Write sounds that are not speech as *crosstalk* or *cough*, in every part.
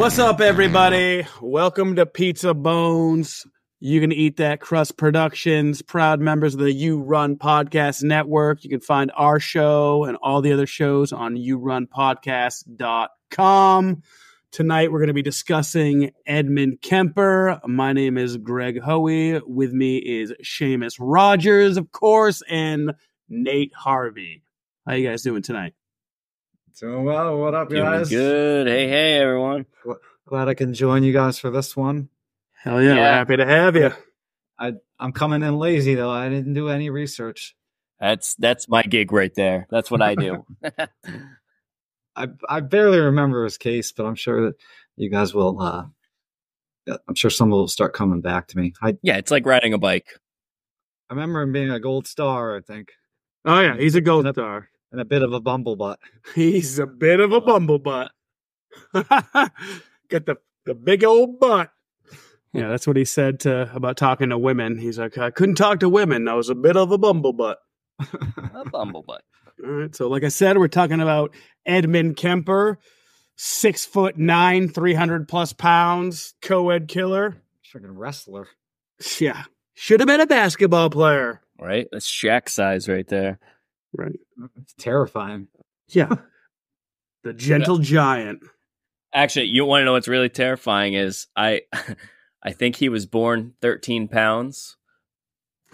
What's up, everybody? Welcome to Pizza Bones. You can eat that crust productions, proud members of the You Run Podcast Network. You can find our show and all the other shows on yourunpodcast.com. Tonight, we're going to be discussing Edmund Kemper. My name is Greg Hoey. With me is Seamus Rogers, of course, and Nate Harvey. How you guys doing tonight? Doing well. What up, Doing guys? good. Hey, hey, everyone. Glad I can join you guys for this one. Hell yeah, Yeah. happy to have you. I I'm coming in lazy though. I didn't do any research. That's that's my gig right there. That's what I do. *laughs* I I barely remember his case, but I'm sure that you guys will. uh I'm sure some will start coming back to me. I yeah, it's like riding a bike. I remember him being a gold star, I think, Oh yeah, he's a gold star. And a bit of a bumblebutt. *laughs* He's a bit of a bumblebutt. Got *laughs* the the big old butt. Yeah, that's what he said to about talking to women. He's like, I couldn't talk to women. I was a bit of a bumblebutt. *laughs* A bumblebutt. All right. So, like I said, we're talking about Edmund Kemper, six foot nine, three hundred plus pounds, co-ed killer. Freaking wrestler. Yeah, should have been a basketball player. Right? That's Shaq size right there. Right. It's terrifying. Yeah. *laughs* the gentle giant. Actually, you want to know what's really terrifying is I *laughs* I think he was born 13 pounds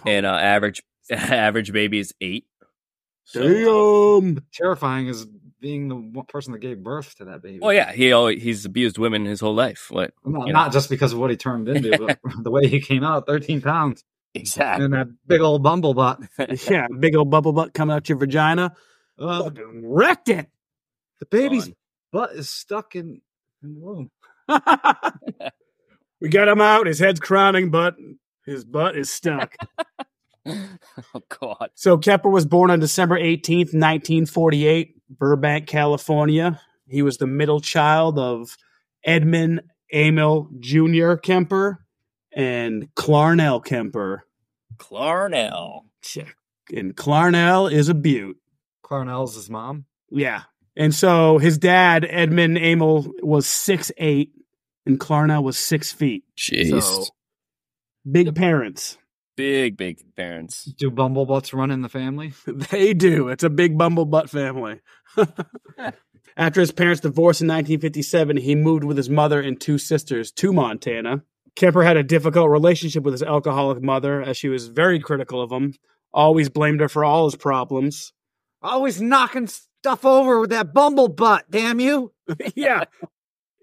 and uh, average *laughs* average baby is 8. So, uh, Damn. Terrifying is being the person that gave birth to that baby. well, yeah, he always, he's abused women his whole life. What? Not, you know. not just because of what he turned into, but the way he came out, 13 pounds, Exactly. and that big old bumblebutt. *laughs* Yeah, big old bubble butt coming out your vagina. Uh, Fucking wrecked it. the baby's Fun. butt is stuck in, in the womb. *laughs* we got him out. His head's crowning, but his butt is stuck. *laughs* oh God. so Kemper was born on December 18th, 1948, Burbank, California. He was the middle child of Edmund Emil Jr. Kemper and Clarnell Kemper. Clarnell. Check. And Clarnell is a butte. Clarnell's his mom. Yeah. And so his dad, Edmund Emil, was six eight, and Clarnell was six feet. Jeez. So big parents. big, big parents. Do bumblebutts run in the family? *laughs* They do. It's a big bumblebutt family. *laughs* After his parents divorced in 1957, he moved with his mother and two sisters to Montana. Kemper had a difficult relationship with his alcoholic mother as she was very critical of him, always blamed her for all his problems. Always knocking stuff over with that bumblebutt, damn you. *laughs* yeah.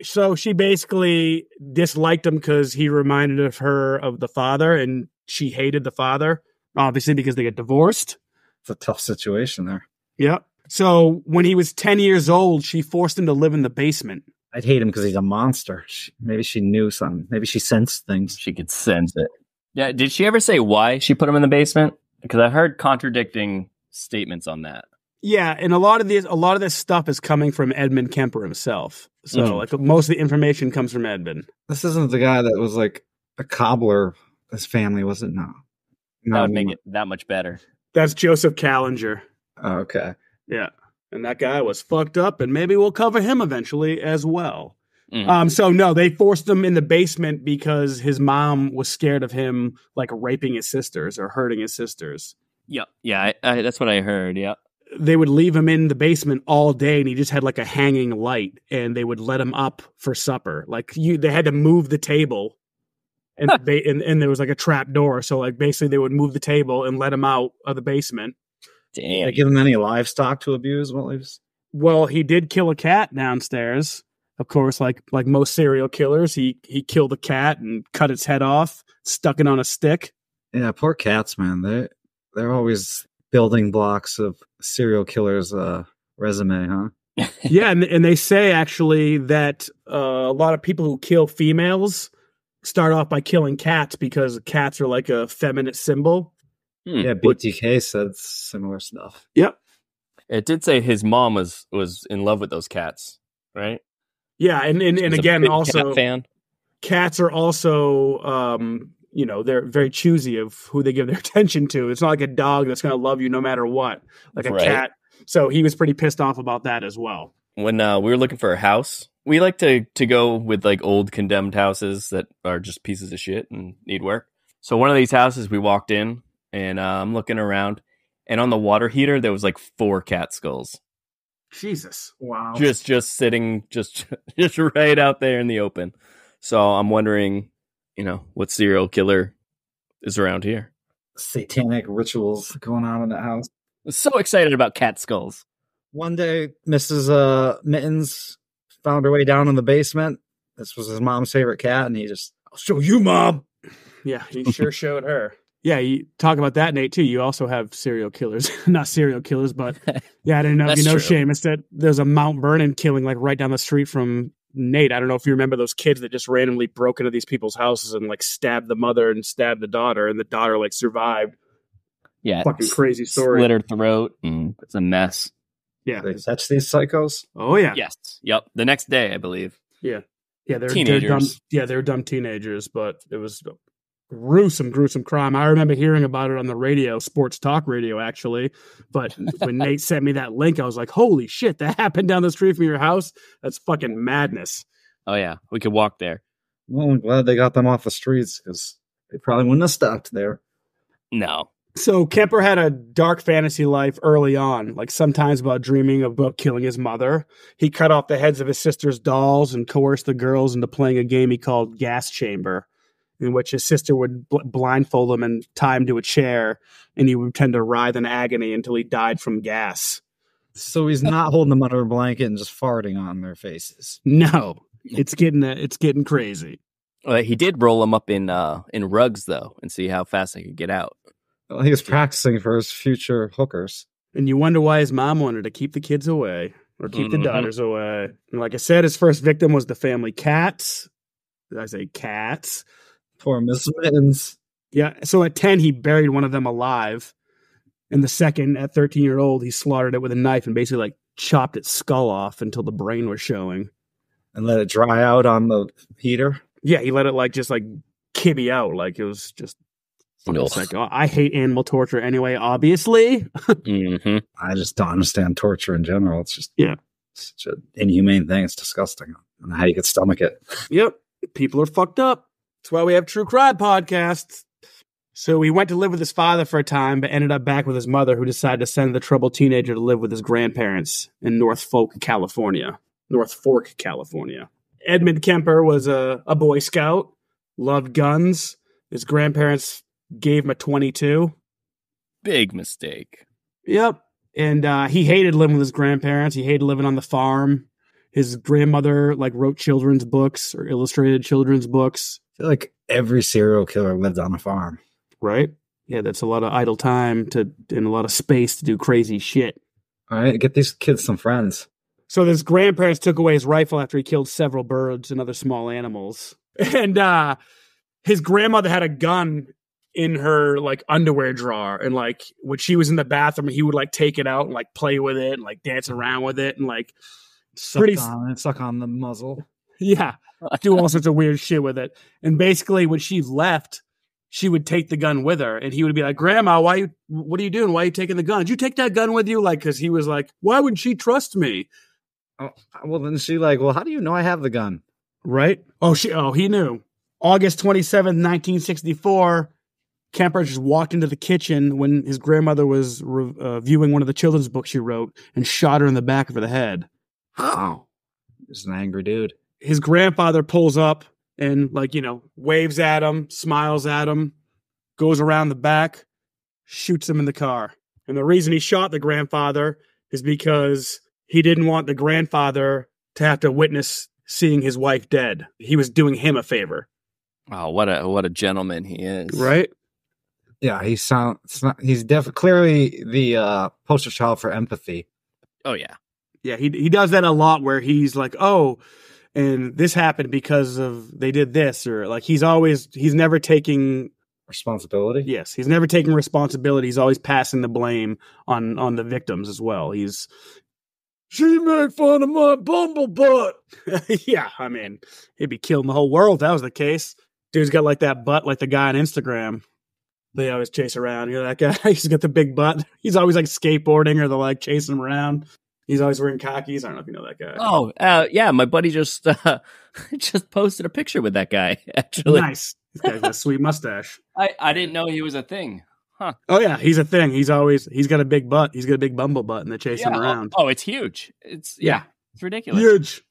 So she basically disliked him because he reminded of her of the father, and she hated the father, obviously because they get divorced. It's a tough situation there. Yep. So when he was 10 years old, she forced him to live in the basement. I'd hate him because he's a monster. She, maybe she knew something. Maybe she sensed things. She could sense it. Yeah. Did she ever say why she put him in the basement? Because I've heard contradicting statements on that. Yeah, and a lot of these, a lot of this stuff is coming from Edmund Kemper himself. So, Mhm. like, most of the information comes from Edmund. This isn't the guy that was like a cobbler. His family was it? No. That would make it that much better. That's Joseph Kallinger. Oh, okay. Yeah, and that guy was fucked up, and maybe we'll cover him eventually as well. Mm. Um, so no, they forced him in the basement because his mom was scared of him, like raping his sisters or hurting his sisters. Yeah. Yeah. I, I, that's what I heard. Yeah. They would leave him in the basement all day, and he just had like a hanging light, and they would let him up for supper. Like you, they had to move the table, and the ba- and, and there was like a trap door. So like basically, they would move the table and let him out of the basement. Damn. They give him any livestock to abuse while he was. Well, he did kill a cat downstairs. Of course, like like most serial killers, he he killed a cat and cut its head off, stuck it on a stick. Yeah, poor cats, man. They they're always building blocks of serial killers' uh, resume, huh? *laughs* yeah, and and they say actually that uh, a lot of people who kill females start off by killing cats because cats are like a feminine symbol. Hmm. Yeah, BTK said similar stuff. Yep. It did say his mom was was in love with those cats, right? Yeah, and and, and He's a again, big cat also fan. cats are also um you know they're very choosy of who they give their *laughs* attention to it's not like a dog that's going to love you no matter what like a Right. cat so he was pretty pissed off about that as well when uh, we were looking for a house, we like to to go with like old condemned houses that are just pieces of shit and need work. So one of these houses, we walked in, and uh, I'm looking around, and on the water heater there was like four cat skulls, Jesus. Wow. just just sitting just *laughs* just right out there in the open. So I'm wondering, you know, what serial killer is around here. Satanic rituals going on in the house. So excited about cat skulls. One day, Mrs. Uh, Mittens found her way down in the basement. This was his mom's favorite cat, and he just, I'll show you, mom. Yeah, he *laughs* sure showed her. Yeah, you talk about that, Nate, too. You also have serial killers. *laughs* Not serial killers, but *laughs* yeah, I didn't know if you know, true. Seamus, that there's a Mount Vernon killing like right down the street from Nate. I don't know if you remember those kids that just randomly broke into these people's houses and like stabbed the mother and stabbed the daughter, and the daughter like survived. Yeah, Fucking crazy story. Slit her throat, and it's a mess. Yeah. They catch these psychos. Oh yeah. Yes. Yep. The next day, I believe. Yeah, they're, they're dumb. Yeah, they're dumb teenagers, but it was gruesome, gruesome crime. I remember hearing about it on the radio, sports talk radio, actually. But when Nate *laughs* sent me that link, I was like, "Holy shit, that *laughs* happened down the street from your house! That's fucking madness." Oh yeah, we could walk there. Well, I'm glad they got them off the streets because they probably wouldn't have stopped there. No. So Kemper had a dark fantasy life early on, like sometimes about dreaming about killing his mother. He cut off the heads of his sister's dolls and coerced the girls into playing a game he called Gas Chamber, in which his sister would bl- blindfold him and tie him to a chair, and he would tend to writhe in agony until he died from gas. So he's not holding them under a blanket and just farting on their faces. No, it's getting it's getting crazy. Uh, he did roll them up in uh in rugs though, and see how fast they could get out. Well, he was practicing for his future hookers. And you wonder why his mom wanted to keep the kids away or keep the Mhm. daughters away. And like I said, his first victim was the family cats. Did I say cats? Poor Miss Mittens. Yeah. So at 10, he buried one of them alive. And the second, at 13 year old, he slaughtered it with a knife and basically like chopped its skull off until the brain was showing. and let it dry out on the heater. Yeah. He let it like just like kibby out. Like it was just. fucking Ugh. psycho. I hate animal torture anyway, obviously. *laughs* hmm I just don't understand torture in general. It's just Yeah. such an inhumane thing. It's disgusting. I don't know how you could stomach it. Yep. People are fucked up. That's why we have True Crime podcasts. So he went to live with his father for a time, but ended up back with his mother, who decided to send the troubled teenager to live with his grandparents in North Fork, California. North Fork, California. Edmund Kemper was a, a Boy Scout, loved guns. His grandparents gave him a 22. Big mistake. Yep. And uh, he hated living with his grandparents. He hated living on the farm. His grandmother like wrote children's books or illustrated children's books. I feel like every serial killer lived on a farm. right? Yeah, that's a lot of idle time to and a lot of space to do crazy shit. All right, get these kids some friends. So his grandparents took away his rifle after he killed several birds and other small animals. *laughs* And uh his grandmother had a gun in her like underwear drawer and like when she was in the bathroom he would like take it out and like play with it and like dance around with it and like Suck Pretty- on it, suck on the muzzle. *laughs* yeah, *laughs* do all sorts of weird shit with it. And basically when she left she would take the gun with her, and he would be like, "Grandma, why you? What are you doing? Why are you taking the gun? Did you take that gun with you?" Like, because he was like, "Why would she trust me?" Oh, well, then she like, well, how do you know I have the gun? Right? Oh, she. Oh, he knew. August twenty seventh, nineteen sixty four. Kemper just walked into the kitchen when his grandmother was re- uh, viewing one of the children's books she wrote and shot her in the back of the head. Oh, just an angry dude. His grandfather pulls up and, like, you know, waves at him, smiles at him, goes around the back, shoots him in the car. And the reason he shot the grandfather is because he didn't want the grandfather to have to witness seeing his wife dead. He was doing him a favor, Oh, what a what a gentleman he is. right? Yeah, he sounds. He's def- clearly the uh, poster child for empathy. Oh yeah. Yeah, he he does that a lot where he's like, "Oh, and this happened because of they did this," or like he's always he's never taking Responsibility. yes, he's never taking responsibility. He's always passing the blame on on the victims as well. He's she made fun of my bumble butt. *laughs* yeah, I mean, he'd be killing the whole world if that was the case. Dude's got like that butt, like the guy on Instagram. They always chase around. You know that guy? *laughs* He's got the big butt. He's always like skateboarding, or they're like chasing him around. He's always wearing khakis. I don't know if you know that guy. Oh, uh, yeah, my buddy just uh, *laughs* just posted a picture with that guy. *laughs* Actually, nice. This guy's got a sweet mustache. I I didn't know he was a thing. Huh. Oh yeah, he's a thing. He's always he's got a big butt. He's got a big bumble butt, and they chase him Yeah, oh- around. Oh, it's huge. It's yeah, Yeah. it's ridiculous. Huge.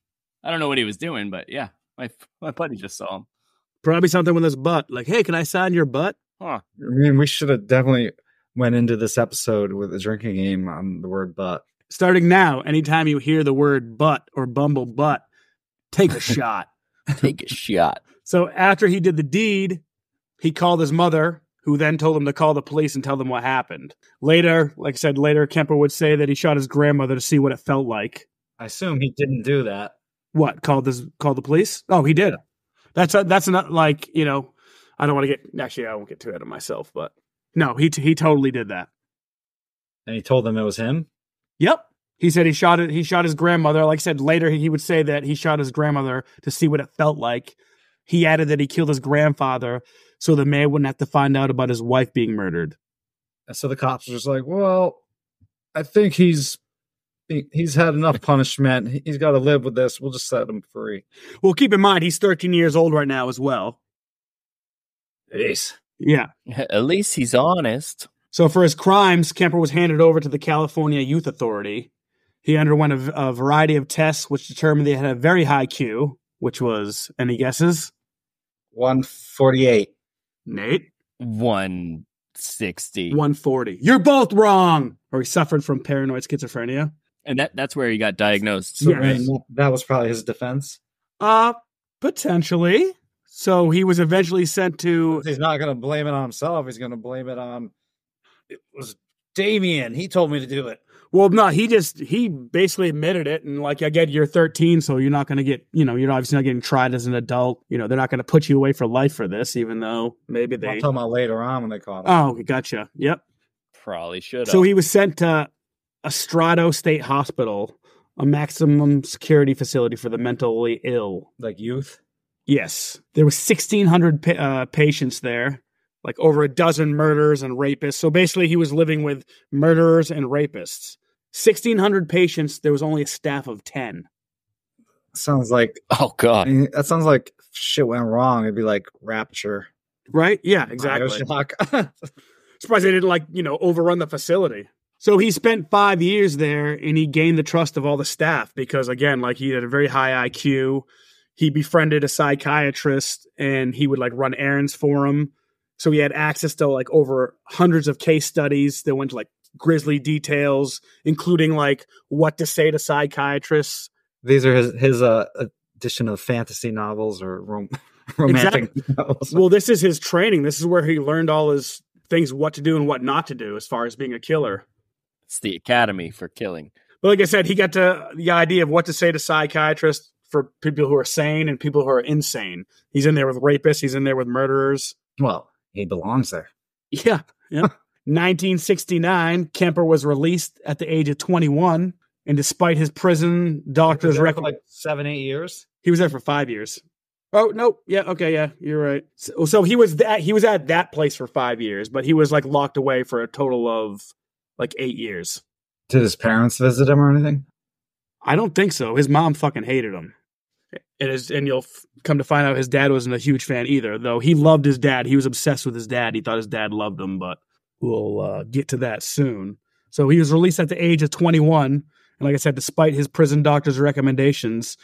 I don't know what he was doing, but yeah, my my buddy just saw him. Probably something with his butt. Like, hey, can I sign your butt? Huh. I mean, we should have definitely went into this episode with a drinking game on the word butt. Starting now, anytime you hear the word butt or bumble butt, take a *laughs* shot. Take a shot. So after he did the deed, he called his mother, who then told him to call the police and tell them what happened. Later, like I said, later Kemper would say that he shot his grandmother to see what it felt like. I assume he didn't do that. What called this? Called the police? Oh, he did. That's a, that's not like you know. I don't want to get actually. I won't get too ahead of myself, but no, he he totally did that. And he told them it was him. Yep. He said he shot it. He shot his grandmother. Like I said later, he would say that he shot his grandmother to see what it felt like. He added that he killed his grandfather so the man wouldn't have to find out about his wife being murdered. And so the cops were just like, well, I think he's he, he's had enough *laughs* punishment. He- He's got to live with this. We'll just set him free. Well, keep in mind he's 13 years old right now as well. Jeez. Yeah. At least he's honest. So for his crimes, Kemper was handed over to the California Youth Authority. He underwent a, a variety of tests which determined they had a very high IQ, which was any guesses? 148. Nate, One sixty, 140. You're both wrong. Or he suffered from paranoid schizophrenia. and that that's where he got diagnosed. Yeah. Right, that was probably his defense. Uh, potentially. So he was eventually sent to. He's not going to blame it on himself. He's going to blame it on it was Damien. He told me to do it. Well, no, he just he basically admitted it, and like I get you're 13, so you're not going to get you know you're obviously not getting tried as an adult. You know they're not going to put you away for life for this, even though maybe I'll tell talking about later on when they caught him. Oh, gotcha. Yep. Probably should. So he was sent to Estrado State Hospital, a maximum security facility for the mentally ill. like youth. Yes, there was 1,600 pa- uh, patients there, like over a dozen murders and rapists. So basically, he was living with murderers and rapists. 1,600 patients. There was only a staff of 10. Sounds like oh god, I mean, that sounds like shit went wrong. It'd be like Rapture. Right? Yeah, exactly. *laughs* Bioshock. *laughs* Surprised they didn't like you know overrun the facility. So he spent five years there, and he gained the trust of all the staff because again, like he had a very high IQ. He befriended a psychiatrist, and he would like run errands for him. So he had access to like over hundreds of case studies that went to like grisly details, including like what to say to psychiatrists. These are his his uh, edition of fantasy novels or rom- *laughs* romantic novels. Well, this is his training. This is where he learned all his things, what to do and what not to do, as far as being a killer. it's the Academy for killing. But like I said, he got to the idea of what to say to psychiatrists for people who are sane and people who are insane. He's in there with rapists. He's in there with murderers. Well, he belongs there. Yeah, yeah. 1969, Kemper was released at the age of 21, and despite his prison doctor's record, like seven, eight years. he was there for five years. Oh no, yeah, okay, yeah, you're right. So, oh, so he was that he was at that place for five years, but he was like locked away for a total of like eight years. Did his parents visit him or anything? I don't think so. His mom fucking hated him. It is, and you'll f- come to find out his dad wasn't a huge fan either. Though he loved his dad, he was obsessed with his dad. He thought his dad loved him, but we'll uh, get to that soon. So he was released at the age of 21, and like I said, despite his prison doctor's recommendations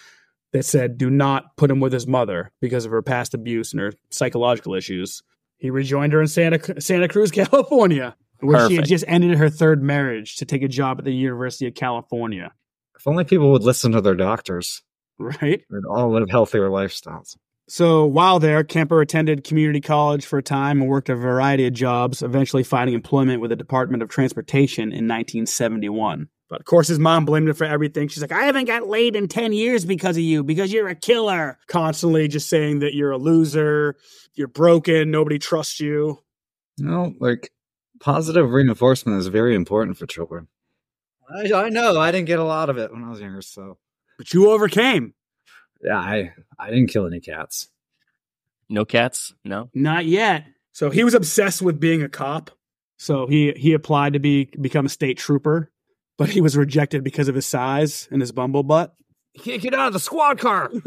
that said do not put him with his mother because of her past abuse and her psychological issues, he rejoined her in Santa Santa Cruz, *laughs* California, where she had just ended her third marriage to take a job at the University of California. If only people would listen to their doctors. *laughs* Right. We'd all live healthier lifestyles. So while there, Kemper attended community college for a time and worked a variety of jobs, eventually finding employment with the Department of Transportation in 1971. But of course, his mom blamed him for everything. She's like, I haven't got laid in 10 years because of you, because you're a killer. Constantly just saying that you're a loser, you're broken, nobody trusts you. You know, like positive reinforcement is very important for children. I, I know. I didn't get a lot of it when I was younger, so But you overcame. yeah, I I didn't kill any cats. No cats. No. Not yet. So he was obsessed with being a cop. So he he applied to be become a state trooper. but he was rejected because of his size and his bumble butt. You can't get out of the squad car. *laughs*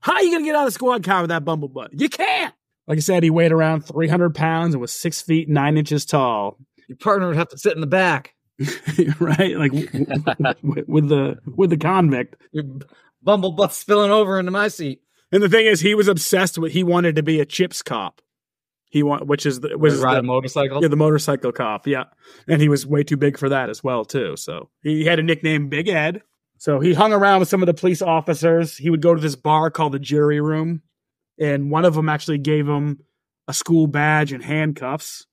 How are you gonna get out of the squad car with that bumble butt? You can't. Like I said, he weighed around 300 pounds and was six feet nine inches tall. Your partner would have to sit in the back. *laughs* right, like with, with the with the convict. Your bumble butt spilling over into my seat. And the thing is, he was obsessed with. He wanted to be a chips cop. He want, which is the, was ride the, a motorcycle. yeah, the motorcycle cop. Yeah, and he was way too big for that as well too. So he had a nickname, Big Ed. So he hung around with some of the police officers. He would go to this bar called the Jury Room, and one of them actually gave him a school badge and handcuffs,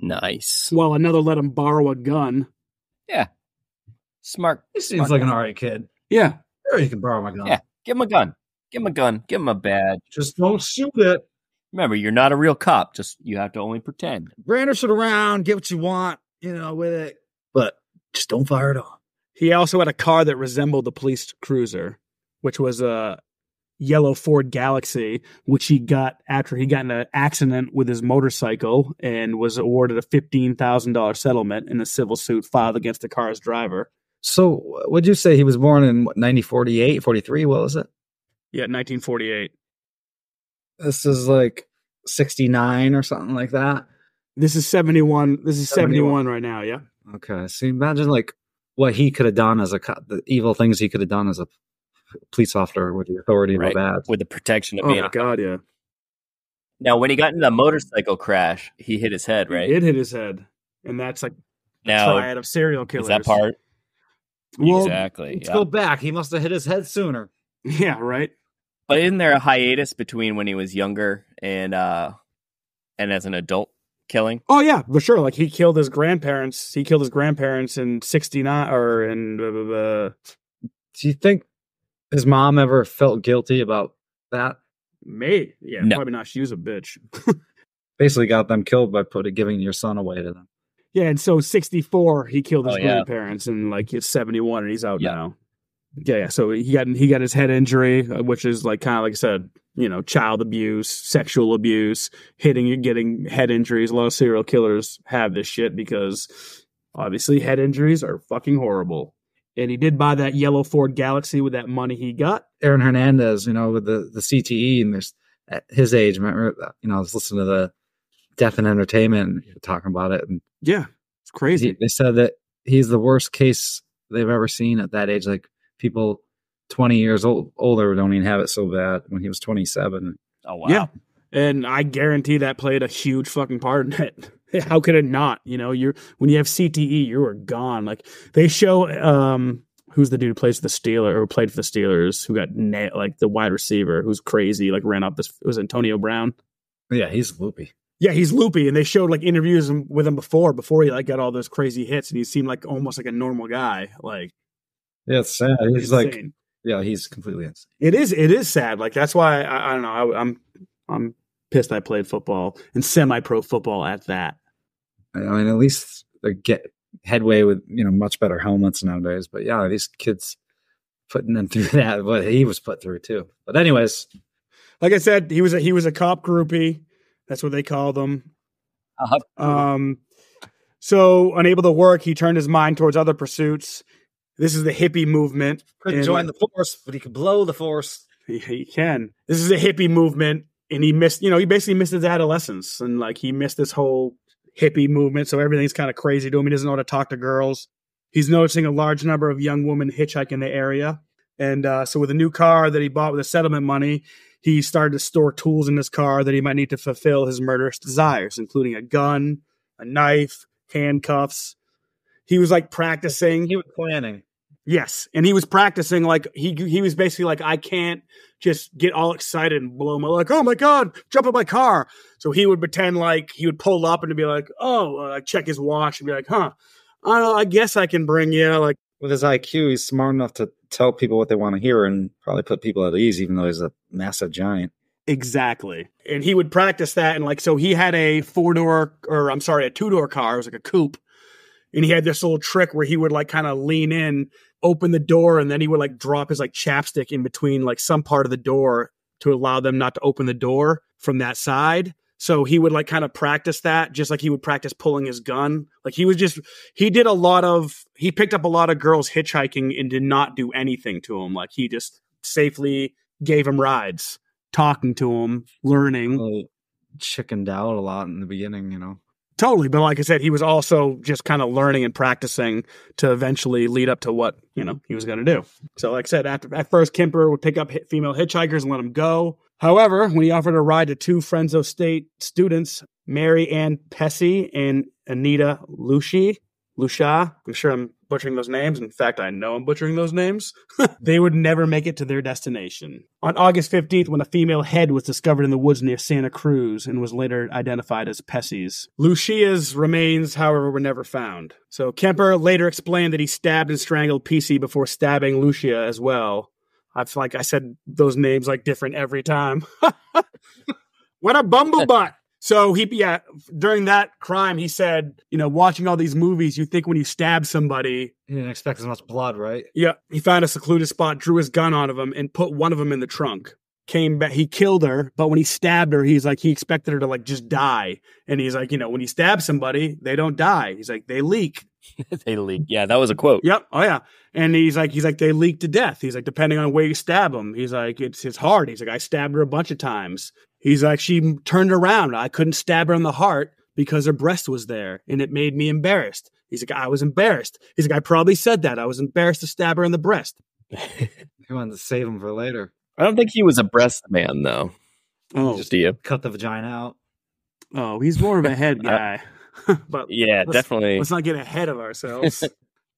Nice. while another let him borrow a gun. Smart. He seems like an alright kid. Yeah, Sure, you can borrow my gun. Yeah. Give him a gun. Give him a gun. Give him a badge. Just don't shoot it. Remember, you're not a real cop. Just you have to only pretend. Brandish it around, get what you want, you know, with it. But just don't fire it off. He also had a car that resembled the police cruiser, which was a yellow Ford Galaxie, which he got after he got in an accident with his motorcycle and was awarded a $15,000 settlement in a civil suit filed against the car's driver. So, would you say he was born in what, 1948, 43? What was it? Yeah, 1948. This is like 69 or something like that. This is 71. This is 71, 71. right now, yeah. Okay. So, imagine like what he could have done as a cop, the evil things he could have done as a police officer with the authority Right. of a badge. With the protection of Oh, being my God, yeah. Now, when he got into the motorcycle crash, he hit his head, right? It hit his head. And that's like now, triad of serial killers. is that part? Well, exactly. Let's yeah. go back. He must have hit his head sooner. Yeah, right. But isn't there a hiatus between when he was younger and uh and as an adult killing? Oh yeah, for sure. Like he killed his grandparents. He killed his grandparents in '69 or in uh, Do you think his mom ever felt guilty about that? May. Yeah, No. probably not. She was a bitch. *laughs* Basically, got them killed by putting giving your son away to them. Yeah, and so '64 he killed his Oh, yeah. grandparents, and like he's 71 and he's out Yeah. now. Yeah, yeah. So he got he got his head injury, uh, which is like kind of like I said, you know, child abuse, sexual abuse, hitting you, getting head injuries. A lot of serial killers have this shit because obviously head injuries are fucking horrible. And he did buy that yellow Ford Galaxie with that money he got. Aaron Hernandez, you know, with the the CTE, and there's at his age. Remember, you know, I was listening to the Death and Entertainment talking about it, and Yeah, it's crazy. he, they said that he's the worst case they've ever seen at that age. Like people twenty years old older don't even have it so bad. When he was twenty seven, Oh wow. Yeah. And I guarantee that played a huge fucking part in it. *laughs* How could it not? You know, you're when you have CTE, you are gone. Like they show um who's the dude who plays for the Steelers or played for the Steelers who got na- like the wide receiver who's crazy, like ran up this it was Antonio Brown. yeah, he's loopy. Yeah, he's loopy, and they showed like interviews with him before, before he like got all those crazy hits, and he seemed like almost like a normal guy. Like Yeah, it's sad. He's like, yeah, he's completely insane. It is. It is sad. Like that's why I, I don't know. I, I'm I'm pissed. I played football and semi-pro football at that. I mean, at least they get headway with you know much better helmets nowadays. But yeah, these kids putting them *laughs* through that, what he was put through too. But anyways, Like I said, he was a he was a cop groupie. That's what they call them. Uh-huh. Um, so unable to work, he turned his mind towards other pursuits. This is the hippie movement. couldn't And- join the force, but he could blow the force. He, he can. This is a hippie movement, and he missed. You know, he basically missed his adolescence, and like he missed this whole hippie movement. So everything's kind of crazy to him. He doesn't know how to talk to girls. He's noticing a large number of young women hitchhiking in the area, and uh, so with a new car that he bought with the settlement money, he started to store tools in his car that he might need to fulfill his murderous desires, including a gun, a knife, handcuffs. He was like practicing. He was planning. Yes, and he was practicing like he he was basically like I can't just get all excited and blow my like oh my god jump in my car. So he would pretend like he would pull up and be like oh uh, check his watch and be like huh I I guess I can bring you like With his IQ, he's smart enough to tell people what they want to hear and probably put people at ease, even though he's a massive giant. exactly. And he would practice that and like so he had a four door or I'm sorry a two door car it was like a coupe, and he had this little trick where he would like kind of lean in, open the door, and then he would like drop his like chapstick in between like some part of the door to allow them not to open the door from that side. So he would like kind of practice that just like he would practice pulling his gun. Like he was just, he did a lot of, he picked up a lot of girls hitchhiking and did not do anything to them. Like he just safely gave them rides, talking to them, learning. Well, chickened out a lot in the beginning, you know. Totally. But like I said, he was also just kind of learning and practicing to eventually lead up to what, you know, he was going to do. So like I said, after, at first, Kemper would pick up female hitchhikers and let them go. However, when he offered a ride to two Fresno State students, Mary Ann Pesce and Anita Lucia, Lucia, I'm sure I'm butchering those names. In fact, I know I'm butchering those names. *laughs* they would never make it to their destination. On August 15th, when a female head was discovered in the woods near Santa Cruz and was later identified as Pesce's. Lucia's remains, however, were never found. So Kemper later explained that he stabbed and strangled Pesce before stabbing Lucia as well. I feel like I said those names like different every time. *laughs* what a bumblebutt! So he, yeah, during that crime, he said, you know, watching all these movies, you think when you stab somebody, He didn't expect as much blood, right? yeah, he found a secluded spot, drew his gun out of him, and put one of them in the trunk. Came back, he killed her, but when he stabbed her, he's like, he expected her to like just die. And he's like, you know, when you stab somebody, they don't die. He's like, they leak. *laughs* they leak. Yeah, that was a quote. Yep. Oh yeah. And he's like, he's like, they leak to death. He's like, depending on where you stab them. He's like, it's his heart. He's like, I stabbed her a bunch of times. He's like, she turned around. I couldn't stab her in the heart because her breast was there, and it made me embarrassed. He's like, I was embarrassed. He's like, I probably said that. I was embarrassed to stab her in the breast. *laughs* He wanted to save him for later. I don't think he was a breast man though. Oh, Just do you? Cut the vagina out. oh, he's more of a head *laughs* uh, guy. *laughs* but Yeah, Let's- definitely. let's not get ahead of ourselves.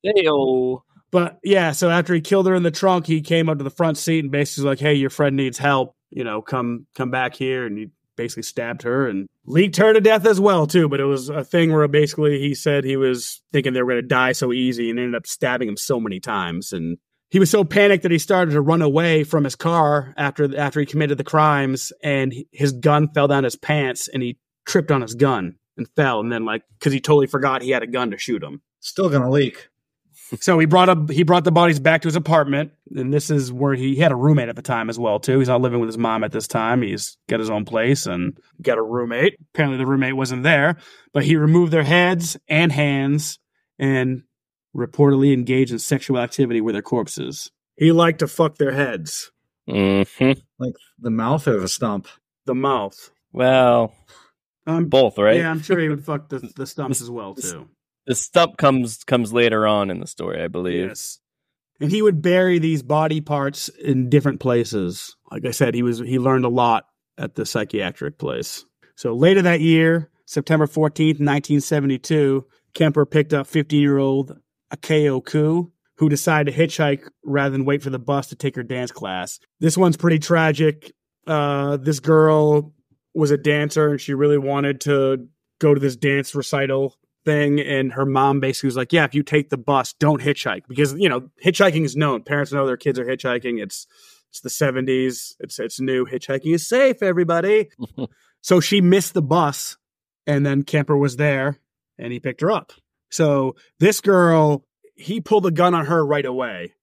Heyo. But yeah, so after he killed her in the trunk, he came up to the front seat and basically was like, "Hey, your friend needs help. You know, come come back here." And he basically stabbed her and leaked her to death as well too. But it was a thing where basically he said he was thinking they were going to die so easy and ended up stabbing him so many times. And he was so panicked that he started to run away from his car after after he committed the crimes. And his gun fell down his pants and he tripped on his gun and fell. And then like because he totally forgot he had a gun to shoot him. Still gonna leak. So he brought up he brought the bodies back to his apartment, and this is where he, he had a roommate at the time as well too. He's not living with his mom at this time. He's got his own place and got a roommate. Apparently the roommate wasn't there, but he removed their heads and hands and reportedly engaged in sexual activity with their corpses. He liked to fuck their heads, hmm Like the mouth or the stump. the mouth. Well, Um, both, right? Yeah, I'm sure he would fuck the, the stumps as well too. The stump comes comes later on in the story, I believe. Yes. And he would bury these body parts in different places. Like I said, he was he learned a lot at the psychiatric place. So later that year, September 14th, 1972, Kemper picked up 15-year-old Aiko Koo, who decided to hitchhike rather than wait for the bus to take her dance class. This one's pretty tragic. Uh, this girl was a dancer and she really wanted to go to this dance recital thing and her mom basically was like yeah if you take the bus don't hitchhike because you know hitchhiking is known. Parents know their kids are hitchhiking. It's it's the 70s it's it's new. Hitchhiking is safe everybody. *laughs* So she missed the bus and then Kemper was there and he picked her up. So this girl he pulled a gun on her right away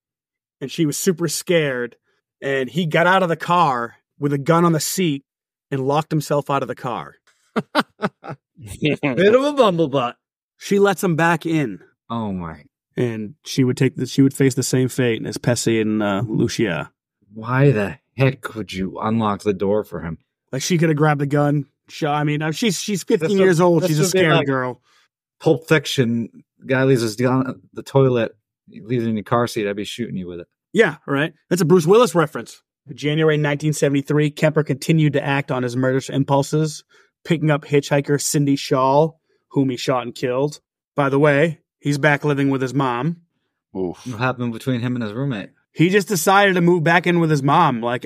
and she was super scared and he got out of the car with a gun on the seat and locked himself out of the car. *laughs* Bit of a bumblebutt. She lets him back in Oh my. and she would take the she would face the same fate as Pesce and uh, Lucia. Why the heck would you unlock the door for him? Like she could have grabbed the gun. Shot. I mean, uh, she's she's 15 This years would- old. She's a scared like- girl. Pulp Fiction. Guy leaves his gun at the toilet. Leaves it in your car seat. I'd be shooting you with it. Yeah, right. That's a Bruce Willis reference. January 1973, Kemper continued to act on his murderous impulses, picking up hitchhiker Cindy Schall, whom he shot and killed. By the way, he's back living with his mom. Oof. What happened between him and his roommate? he just decided to move back in with his mom. Like,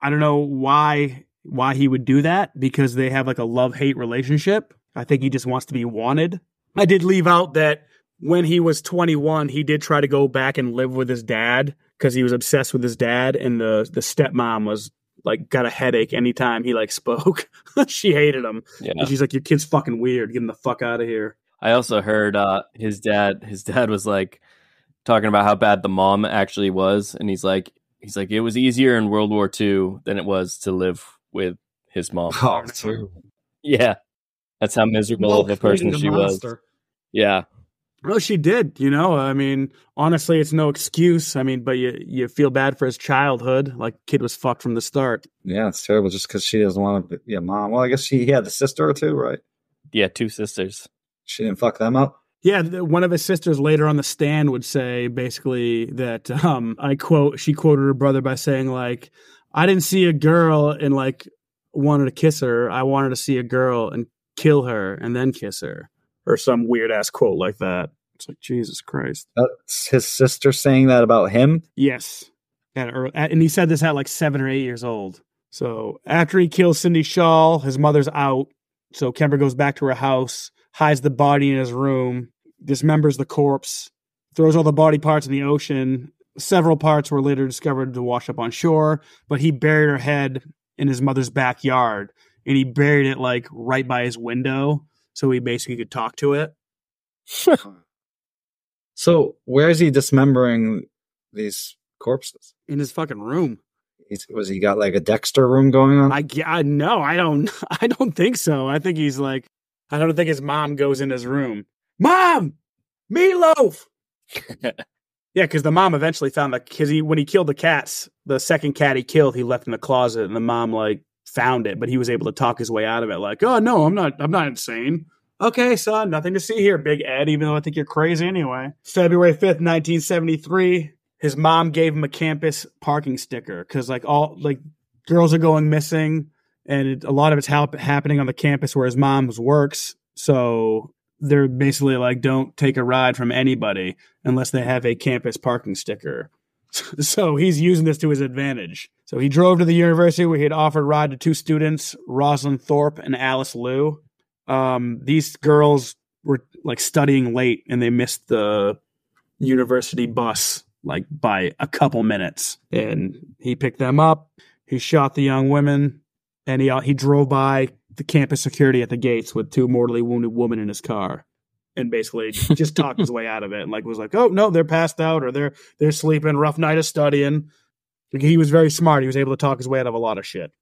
I don't know why why he would do that because they have like a love hate relationship. I think he just wants to be wanted. I did leave out that when he was 21, he did try to go back and live with his dad because he was obsessed with his dad, and the the stepmom was like got a headache anytime he like spoke. *laughs* she hated him. Yeah. And she's like, "Your kid's fucking weird. Get him the fuck out of here." I also heard uh, his dad. His dad was like talking about how bad the mom actually was, and he's like, he's like, it was easier in World War II than it was to live with his mom. *laughs* Oh. Yeah. That's how miserable of a person she a was. Yeah. Well, she did, you know. I mean, honestly, it's no excuse. I mean, but you you feel bad for his childhood. Like, kid was fucked from the start. Yeah, it's terrible just because she doesn't want to be a mom. Well, I guess she had a sister or two, right? Yeah, two sisters. She didn't fuck them up. Yeah, th- one of his sisters later on the stand would say basically that um I quote she quoted her brother by saying like I didn't see a girl and like wanted to kiss her. I wanted to see a girl and kill her and then kiss her or some weird ass quote like that. It's like Jesus Christ. That's his sister saying that about him. Yes. At, ear- at, and he said this at like seven or eight years old. So after he kills Cindy Schall, his mother's out. So Kemper goes back to her house, hides the body in his room, dismembers the corpse, throws all the body parts in the ocean. Several parts were later discovered to wash up on shore, but he buried her head in his mother's backyard and he buried it like right by his window so he basically could talk to it. So where is he dismembering these corpses? In his fucking room. He's, was he got like a Dexter room going on? I yeah, no, I don't *laughs* I don't think so. I think he's like I don't think his mom goes in his room. Mom, meatloaf. *laughs* yeah, because the mom eventually found the because he when he killed the cats, the second cat he killed, he left in the closet, and the mom like found it, but he was able to talk his way out of it. Like, oh no, I'm not, I'm not insane. Okay, son, nothing to see here, Big Ed. Even though I think you're crazy anyway. February fifth, nineteen seventy three. His mom gave him a campus parking sticker because like all like girls are going missing and it, a lot of it's hap- happening on the campus where his mom works. So they're basically like, don't take a ride from anybody unless they have a campus parking sticker. *laughs* so he's using this to his advantage. So he drove to the university where he had offered ride to two students, Rosalind Thorpe and Alice Liu. Um, these girls were like studying late and they missed the university bus like by a couple minutes. And he picked them up. He shot the young women and he he drove by the campus security at the gates with two mortally wounded women in his car and basically *laughs* just talked his way out of it and like was like oh no they're passed out or they're they're sleeping rough night of studying. Like, he was very smart. He was able to talk his way out of a lot of shit.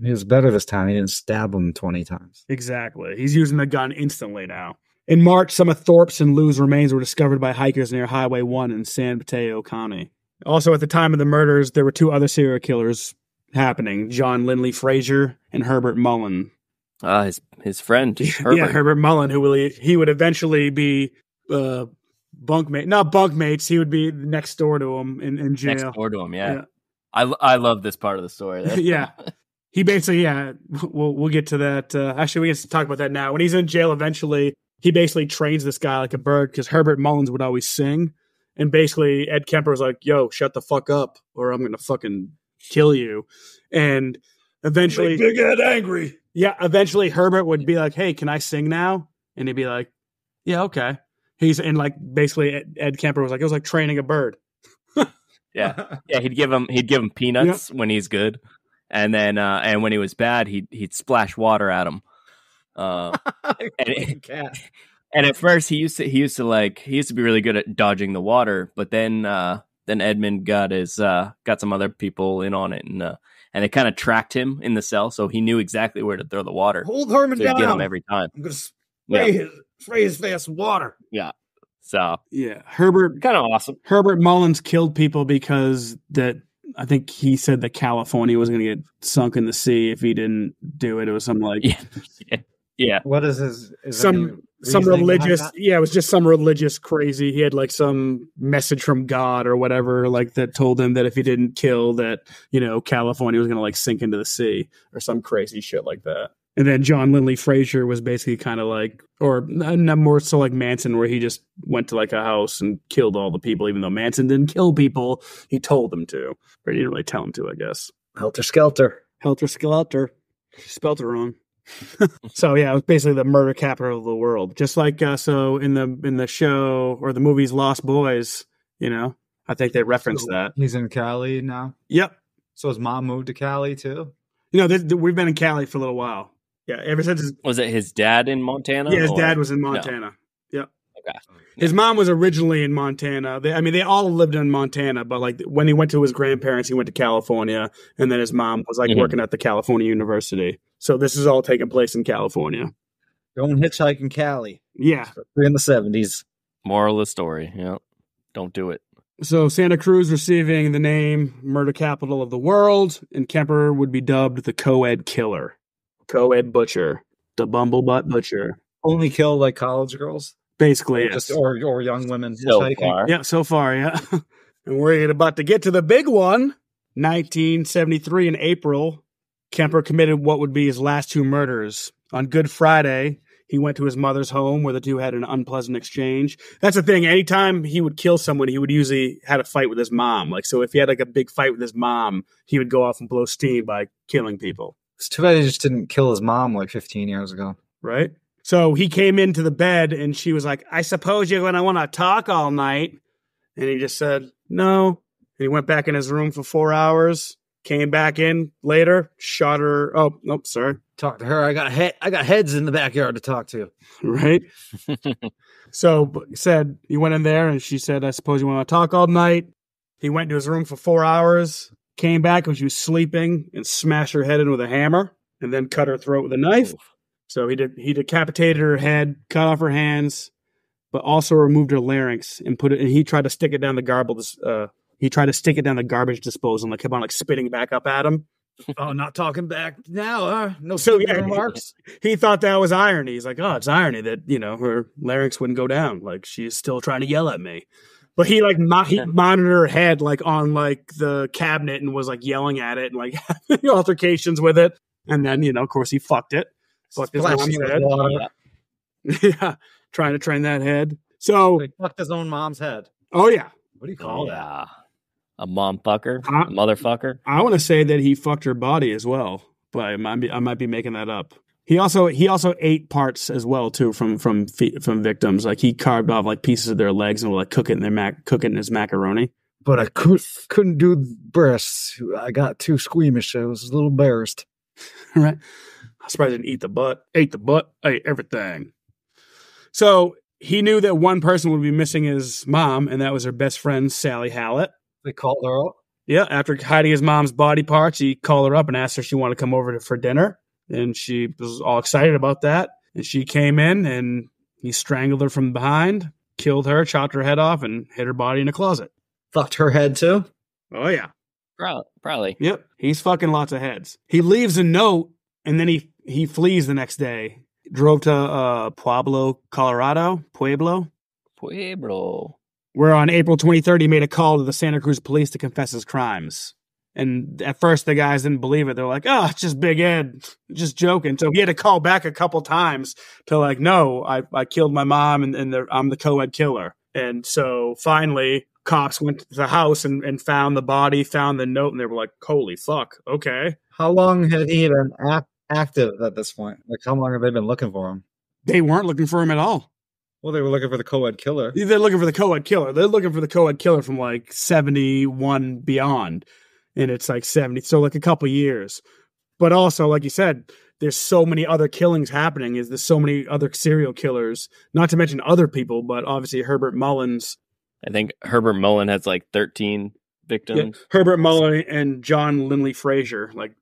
He was better this time. He didn't stab him 20 times. exactly. He's using the gun instantly now. In march some of thorpe's and liu's remains were discovered by hikers near highway 1 in san mateo county. Also at the time of the murders there were two other serial killers happening john linley frazier and herbert mullen Ah, his his friend. *laughs* Yeah, Herbert. Herbert Mullen, who will he would eventually be uh, bunkmate, not bunkmates. He would be next door to him in, in jail. next door to him. Yeah. Yeah. I I love this part of the story. *laughs* yeah. *laughs* He basically, yeah, we'll we'll get to that. Uh, actually, we can talk about that now. When he's in jail, eventually, he basically trains this guy like a bird because Herbert Mullins would always sing, and basically Ed Kemper was like, "Yo, shut the fuck up, or I'm gonna fucking kill you," and eventually, Big Ed angry. Yeah, eventually Herbert would be like, "Hey, can I sing now?" And he'd be like, "Yeah, okay." He's and like basically Ed, Ed Kemper was like, "It was like training a bird." *laughs* yeah. Yeah, he'd give him he'd give him peanuts when he's good, and then uh, and when he was bad, he'd he'd splash water at him. Uh, *laughs* and, cat. *laughs* and at first he used to he used to like he used to be really good at dodging the water, but then uh, then Edmund got his uh, got some other people in on it, and uh, and they kind of tracked him in the cell, so he knew exactly where to throw the water Hold Herman to get him every time. I'm going to Yeah. spray, his, spray his face with water. Yeah. So Yeah, Herbert kind of awesome. Herbert Mullins killed people because that I think he said that California was going to get sunk in the sea if he didn't do it. It was some like Yeah, *laughs* yeah, yeah. What is his? Is some any some religious yeah it was just some religious crazy he had like some message from god or whatever like that told him that if he didn't kill that you know california was gonna like sink into the sea or some crazy shit like that and then john linley frazier was basically kind of like or n- n- more so like manson where he just went to like a house and killed all the people even though manson didn't kill people he told them to but he didn't really tell them to i guess Helter Skelter. Helter Skelter. Spelt it wrong. *laughs* so yeah, it was basically the murder capital of the world. Just like uh, so in the in the show or the movies Lost Boys, you know, I think they referenced So that. He's in Cali now. Yep. So his mom moved to Cali too. You know, th- th- we've been in Cali for a little while. Yeah, ever since his, Was it his dad in Montana? yeah, his or- dad was in Montana. Yep. Okay. His mom was originally in Montana. They, I mean, they all lived in Montana, but like when he went to his grandparents, he went to California, and then his mom was like Mhm. working at the California University. So this is all taking place in California. Going hitchhiking Cali. Yeah. Especially in the seventies. Moral of the story. Yeah. Don't do it. So Santa Cruz receiving the name murder capital of the world, and Kemper would be dubbed the co-ed killer, co-ed butcher, the bumblebutt butcher. Only kill like college girls. Basically, Or yes. Just or or young women So hitchhiking. far. Yeah, so far, yeah. *laughs* and we're about to get to the big one. 1973 in April, Kemper committed what would be his last two murders. On Good Friday, he went to his mother's home where the two had an unpleasant exchange. That's the thing. Anytime he would kill someone, he would usually had a fight with his mom. Like, so if he had like a big fight with his mom, he would go off and blow steam by killing people. It's too bad he just didn't kill his mom like 15 years ago. right? So he came into the bed and she was like, I suppose you're going to want to talk all night. And he just said, no. And he went back in his room for four hours, came back in later, shot her. Oh, nope, sorry. Talk to her. I got he- I got heads in the backyard to talk to. Right. *laughs* so said, he went in there and she said, I suppose you want to talk all night. He went to his room for four hours, came back when she was sleeping and smashed her head in with a hammer and then cut her throat with a knife. So he did he decapitated her head, cut off her hands, but also removed her larynx and put it. And he tried to stick it down the garbage. Uh, he tried to stick it down the garbage disposal and like kept on like spitting back up at him. *laughs* Oh, not talking back now, huh? No So, stupid yeah. remarks. *laughs* He thought that was irony. He's like, oh, it's irony that you know her larynx wouldn't go down. Like she's still trying to yell at me. But he like mo- he monitored her head like on like the cabinet and was like yelling at it and like *laughs* having altercations with it. And then you know, of course, he fucked it. Fucked his mom's head. yeah, trying to train that head. So, He fucked his own mom's head. oh yeah, What do you call that? yeah. A mom fucker, Huh? a motherfucker. I want to say that he fucked her body as well, but I might be, I might be making that up. He also he also ate parts as well too from from from victims. Like he carved off like pieces of their legs and would like cook it in their mac cook it in his macaroni. But I could couldn't do breasts. I got too squeamish. I was a little embarrassed. *laughs* right? I'm surprised he didn't eat the butt. Ate the butt. Ate everything. So he knew that one person would be missing his mom, and that was her best friend Sally Hallett. They called her up. Yeah, after hiding his mom's body parts, he called her up and asked her if she wanted to come over to, for dinner. And she was all excited about that. And she came in and he strangled her from behind, killed her, chopped her head off, and hid her body in a closet. Fucked her head too. Oh, yeah. Pro- Probably. Yep. He's fucking lots of heads. He leaves a note and then he, he flees the next day. Drove to uh, Pueblo, Colorado. Pueblo. Pueblo. Where on April 23rd, he made a call to the Santa Cruz police to confess his crimes. And at first, the guys didn't believe it. They're like, oh, it's just Big Ed, just joking. So he had to call back a couple times to like, no, I, I killed my mom and, and the, I'm the co-ed killer. And so finally, cops went to the house and, and found the body, found the note, and they were like, holy fuck, okay. How long had he been ac- active at this point? Like, how long have they been looking for him? They weren't looking for him at all. Well, they were looking for the co-ed killer. They're looking for the co-ed killer. They're looking for the co-ed killer from like 71 beyond. And it's like 70. So like a couple years. But also, like you said, there's so many other killings happening. Is there's so many other serial killers, not to mention other people, but obviously Herbert Mullins. I think Herbert Mullin has like 13 victims. Herbert Mullin and John Linley Frazier. Like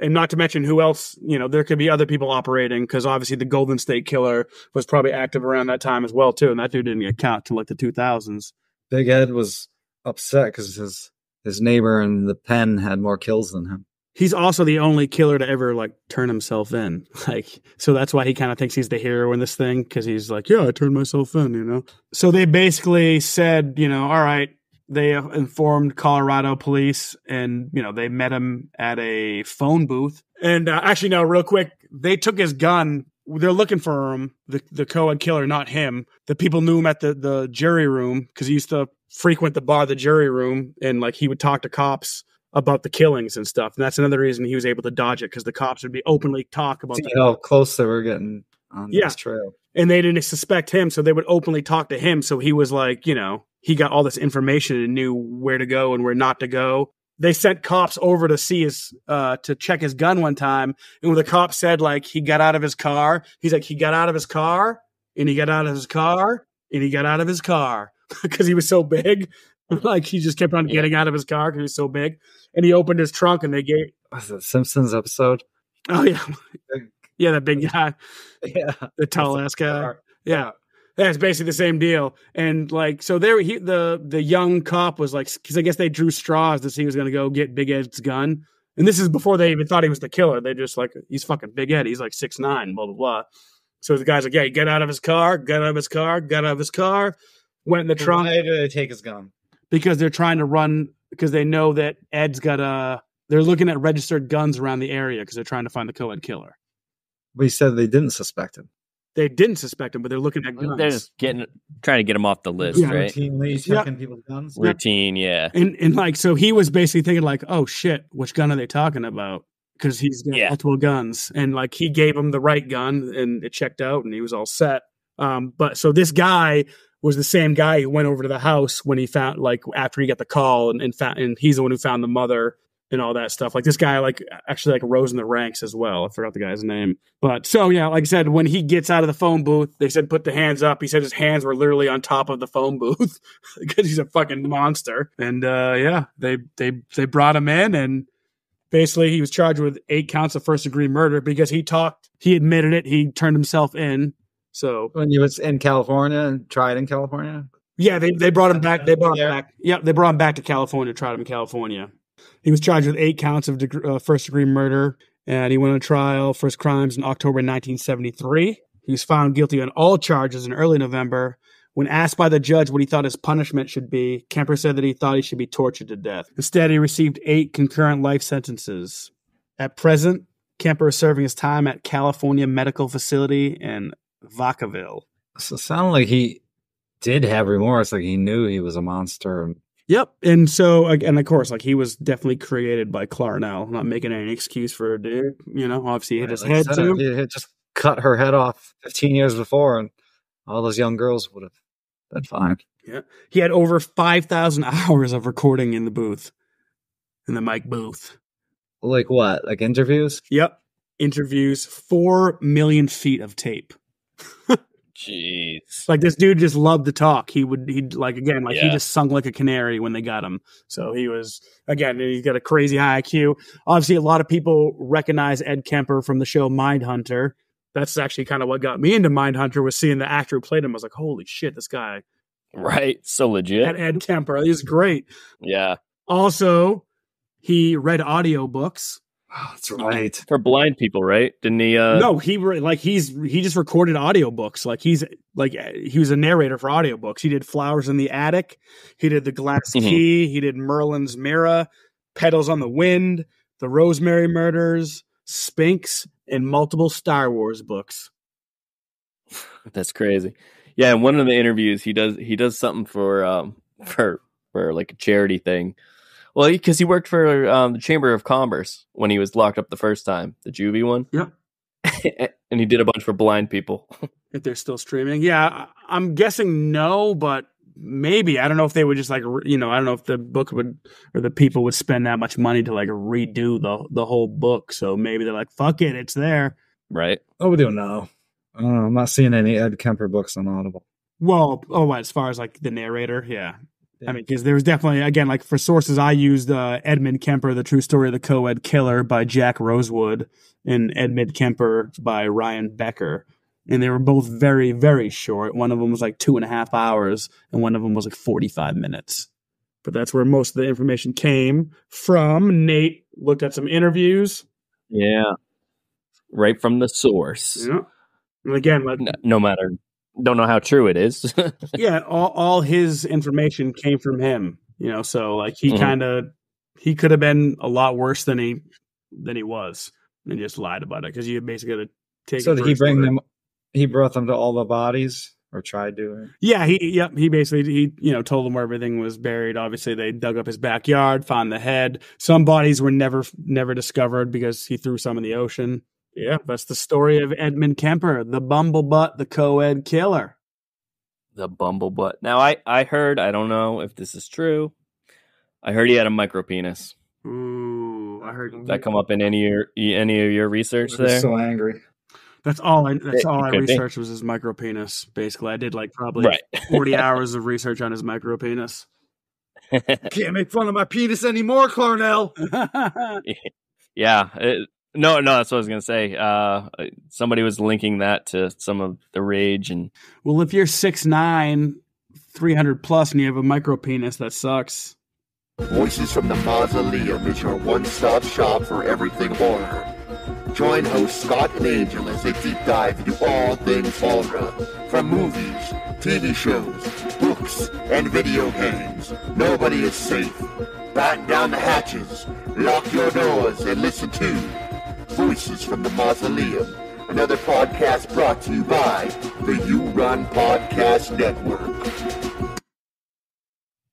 and not to mention who else, you know, there could be other people operating because obviously the Golden State Killer was probably active around that time as well too, and that dude didn't get caught till like the 2000s. Big Ed was upset because his his neighbor in the pen had more kills than him. he's also the only killer to ever like turn himself in *laughs* like so that's why he kind of thinks he's the hero in this thing because he's like yeah i turned myself in you know so they basically said you know all right they informed colorado police and you know they met him at a phone booth and uh, actually no real quick they took his gun they're looking for him the, the co-ed killer not him the people knew him at the, the jury room because he used to frequent the bar the jury room and like he would talk to cops about the killings and stuff. And that's another reason he was able to dodge it because the cops would be openly talk about See the, how close they were getting on Yeah. this trail. and they didn't suspect him, so they would openly talk to him. So he was like, you know, he got all this information and knew where to go and where not to go. They sent cops over to see his uh to check his gun one time, and when the cop said like he got out of his car, he's like he got out of his car and he got out of his car and he got out of his car *laughs* because he was so big. *laughs* like he just kept on getting out of his car because he was so big. And he opened his trunk and they gave Was it Simpsons episode? Oh yeah, *laughs* yeah, that big guy, Yeah. the tall ass guy. Yeah. Yeah, it's basically the same deal. And like, so there, he, the the young cop was like, because I guess they drew straws to see he was going to go get Big Ed's gun. And this is before they even thought he was the killer. They just like, he's fucking Big Ed. He's like six nine, blah blah blah. So the guy's like, yeah, get out of his car, get out of his car, get out of his car. Went in the trunk Why did they take his gun? because they're trying to run because they know that Ed's got a. They're looking at registered guns around the area because they're trying to find the co-ed killer. But he said they didn't suspect him. They didn't suspect him, but they're looking at guns. They're just getting trying to get him off the list, Yeah. right? Routinely Yeah. checking people's guns. Routine, yeah. And and like so he was basically thinking like, oh shit, which gun are they talking about? Because he's got Yeah. multiple guns, and like he gave him the right gun, and it checked out, and he was all set. Um, but so this guy was the same guy who went over to the house when he found like after he got the call, and and, found, and he's the one who found the mother and all that stuff. Like this guy, like actually like rose in the ranks as well. I forgot the guy's name, but so yeah, like I said, when he gets out of the phone booth, they said put the hands up. He said his hands were literally on top of the phone booth *laughs* because he's a fucking monster. And uh, yeah, they they they brought him in, and basically he was charged with eight counts of first degree murder because he talked, he admitted it, he turned himself in. So When he was in California and tried in California. yeah, they, they brought him back. They brought him back. Yeah, they brought him back to California. Tried him in California. He was charged with eight counts of deg- uh, first degree murder, and he went on trial for his crimes in October 1973. He was found guilty on all charges in early November. When asked by the judge what he thought his punishment should be, Kemper said that he thought he should be tortured to death. Instead, he received eight concurrent life sentences. At present, Kemper is serving his time at California Medical Facility in Vacaville. So it sounded like he did have remorse, like he knew he was a monster. Yep. And so, and of course, like he was definitely created by Clarnell. Not making any excuse for a dude. You know, obviously he hit his Like head said, too. if He just cut her head off 15 years before, and all those young girls would have been fine. Yeah. He had over 5,000 *laughs* hours of recording in the booth, in the mic booth. Like what? Like interviews? Yep. Interviews, 4 million feet of tape. *laughs* Jeez. Like this dude just loved to talk. He would, he'd like, again, like he just sung like a canary when they got him. So he was, again, he's got a crazy high IQ. Obviously, a lot of people recognize Ed Kemper from the show Mindhunter. That's actually kind of what got me into Mindhunter was seeing the actor who played him. I was like, holy shit, this guy, Right. So legit. Ed, Ed Kemper, he's great. Yeah. Also, he read audiobooks. Oh, that's right. For blind people, right? Didn't he uh no, he re- like he's he just recorded audiobooks. Like he's like he was a narrator for audiobooks. He did Flowers in the Attic. He did The Glass Mhm. Key. He did Merlin's Mirror, Petals on the Wind, The Rosemary Murders, Sphinx, and multiple Star Wars books. *sighs* That's crazy. Yeah, in one of the interviews he does he does something for um for for like a charity thing. Well, because he worked for um, the Chamber of Commerce when he was locked up the first time, the juvie one. Yep. *laughs* and he did a bunch for blind people. *laughs* If they're still streaming, yeah, I- I'm guessing no, but maybe I don't know if they would just like you know I don't know if the book would or the people would spend that much money to like redo the the whole book. So maybe they're like, fuck it, it's there. right? Oh, we don't know. I don't know. I'm not seeing any Ed Kemper books on Audible. Well, oh, what, as far as like the narrator, yeah. Yeah. I mean, because there was definitely again, like for sources, I used uh, Edmund Kemper, the true story of the co-ed killer by Jack Rosewood, and Edmund Kemper by Ryan Becker, and they were both very, very short. One of them was like two and a half hours, and one of them was like forty-five minutes. But that's where most of the information came from. Nate looked at some interviews. Yeah. Right from the source. Yeah. And again, like No, no matter don't know how true it is. *laughs* yeah, all, all his information came from him. You know, so like he Mhm. kind of he could have been a lot worse than he than he was, and just lied about it because you basically got to take. So it did he bring word. them? He brought them to all the bodies, or tried to? Yeah, he yep he basically he you know told them where everything was buried. Obviously, they dug up his backyard, found the head. Some bodies were never never discovered because he threw some in the ocean. Yeah, that's the story of Edmund Kemper, the bumblebutt, the co-ed killer. the bumblebutt. Now I I heard, I don't know if this is true. I heard he had a micro penis. Ooh, I heard Did that come up in any of your any of your research He was there? so angry. That's all I. That's It- all I could be. researched was his micro penis. Basically, I did like probably right. *laughs* forty hours of research on his micro penis. *laughs* Can't make fun of my penis anymore, Clarnell. *laughs* yeah, it, No, no, that's what I was gonna say. Uh, somebody was linking that to some of the rage and Well, if you're 6'9", 300 plus, and you have a micro penis, that sucks. Voices from the Mausoleum is your one-stop shop for everything horror. Join host Scott and Angel as they deep dive into all things horror. From movies, TV shows, books, and video games, nobody is safe. Batten down the hatches, lock your doors, and listen to Voices from the Mausoleum, another podcast brought to you by the You Run Podcast Network.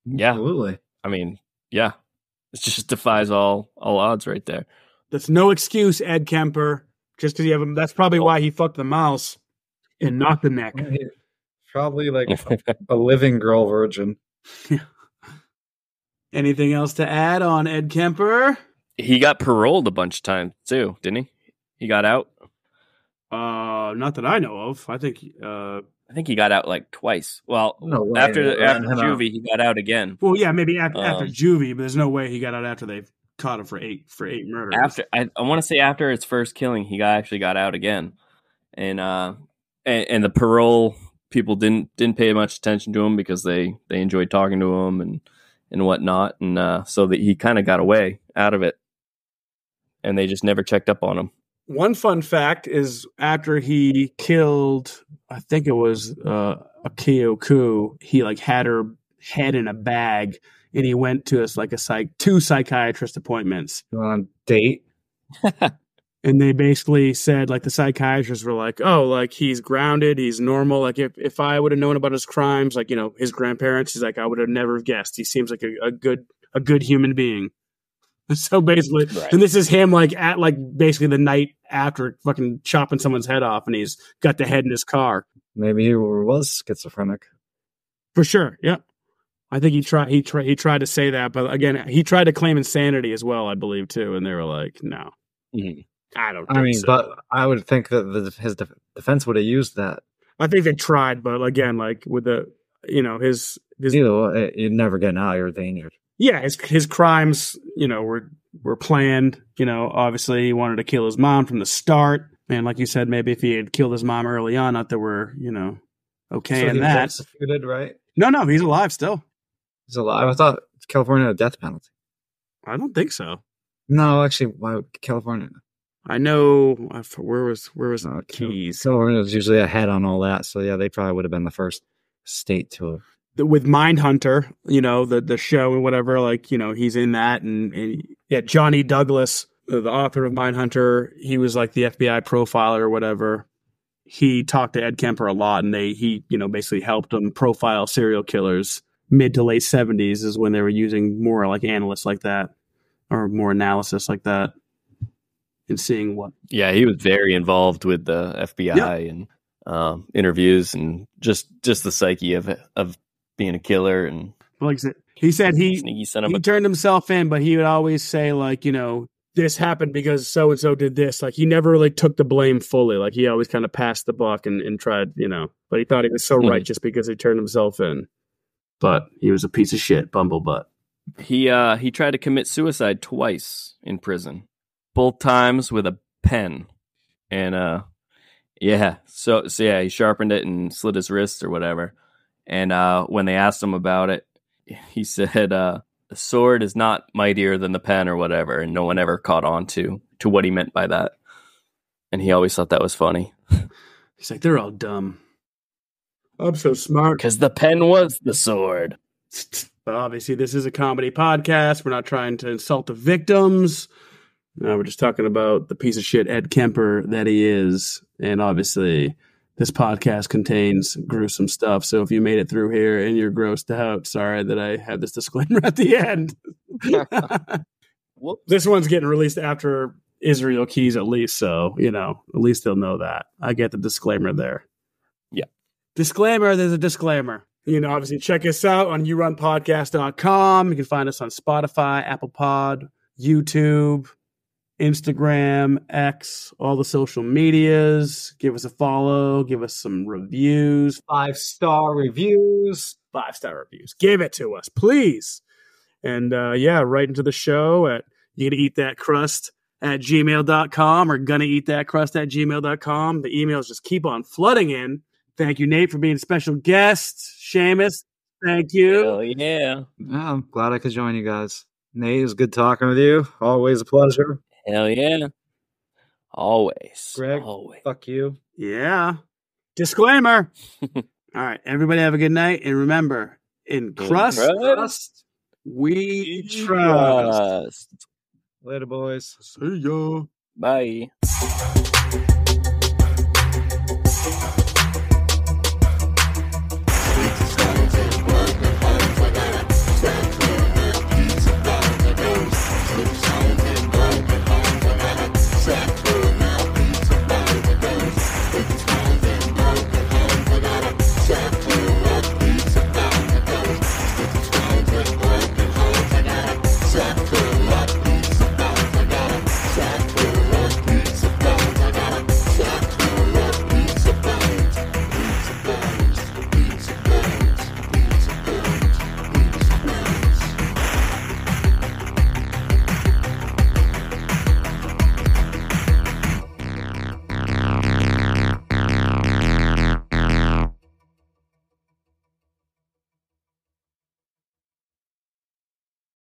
yeah, Absolutely. I mean, yeah, it just defies all all odds right there. That's no excuse, Ed Kemper. Just because you have him, that's probably why he fucked the mouse and not the neck. Probably like *laughs* a living girl virgin. *laughs* Anything else to add on Ed Kemper? He got paroled a bunch of times too, didn't he? He got out. Uh, not that I know of. I think. Uh, I think he got out like twice. Well, No after They after ran him out. juvie, he got out again. well, yeah, maybe after, after Um, juvie, but there's no way he got out after they caught him for eight for eight murders. After I, I want to say after his first killing, he got actually got out again, and uh, and, and the parole people didn't didn't pay much attention to him because they they enjoyed talking to him and and whatnot, and uh, so that he kind of got away out of it, and they just never checked up on him. One fun fact is after he killed, I think it was uh, Aiko Koo, he like had her head in a bag, and he went to us like a psych two psychiatrist appointments. On date? *laughs* and they basically said like the psychiatrists were like oh like he's grounded he's normal like if, if i would have known about his crimes like you know his grandparents he's like i would have never guessed he seems like a, a good a good human being *laughs* so basically Right. and this is him like at like basically the night after fucking chopping someone's head off and he's got the head in his car Maybe he was schizophrenic. for sure yeah i think he tried he tried he tried to say that but again he tried to claim insanity as well i believe too and they were like no Mhm. i don't think I mean, so. but I would think that the, his def- defense would have used that. I think they tried, but again, like with the you know his his Either way, you're never getting out. You're. Yeah his his crimes you know were were planned. You know, obviously he wanted to kill his mom from the start, and like you said, maybe if he had killed his mom early on, not that we're you know okay So in that. executed, right? No, no, he's alive still. He's alive. I thought California had a death penalty. I don't think so. No, actually, why would California? I know where was where was the keys California is usually ahead on all that. So yeah, they probably would have been the first state to with Mindhunter, you know the the show and whatever. Like you know he's in that, and, and yeah, Johnny Douglas, the the author of Mindhunter, he was like the FBI profiler or whatever. He talked to Ed Kemper a lot, and they he you know basically helped him profile serial killers. Mid to late seventies is when they were using more like analysts like that, or more analysis like that, and seeing what Yeah, he was very involved with the FBI and um, interviews and just just the psyche of of being a killer and like he said he sneaky son of he a. turned himself in, but he would always say like, you know, this happened because so and so did this. Like he never really took the blame fully. Like he always kind of passed the buck and, and tried, you know, but he thought he was so Mhm. right just because he turned himself in. But he was a piece of shit, bumblebutt. He uh he tried to commit suicide twice in prison, both times with a pen, and uh yeah, so so yeah, he sharpened it and slit his wrists or whatever. And uh when they asked him about it, he said uh the sword is not mightier than the pen or whatever, and no one ever caught on to to what he meant by that. And he always thought that was funny *laughs* He's like, they're all dumb. I'm so smart. because the pen was the sword. *laughs* But obviously, this is a comedy podcast. We're not trying to insult the victims. No, we're just talking about the piece of shit Ed Kemper that he is. And obviously, this podcast contains gruesome stuff. So if you made it through here and you're grossed out, sorry that I had this disclaimer *laughs* at the end. *laughs* Whoops. this one's getting released after Israel Keys, at least. So, you know, at least they'll know that. I get the disclaimer there. Yeah. Disclaimer, there's a disclaimer. You know, obviously check us out on yourunpodcast.com. You can find us on Spotify, Apple Pod, YouTube, Instagram, X, all the social medias. Give us a follow, give us some reviews, Five star reviews. five star reviews. Give it to us, please. And uh, yeah, right into the show at you gonna eat that crust at gmail.com or gonna eat that crust at gmail.com. The emails just keep on flooding in. Thank you, Nate, for being a special guest. Seamus, thank you. Hell yeah. Yeah, I'm glad I could join you guys. Nate, it was good talking with you. Always a pleasure. Hell yeah. Always. Greg? Always. Fuck you. Yeah. Disclaimer. *laughs* All right, everybody have a good night. And remember, in crust, crust, we trust. Trust. Later, boys. See ya. Bye.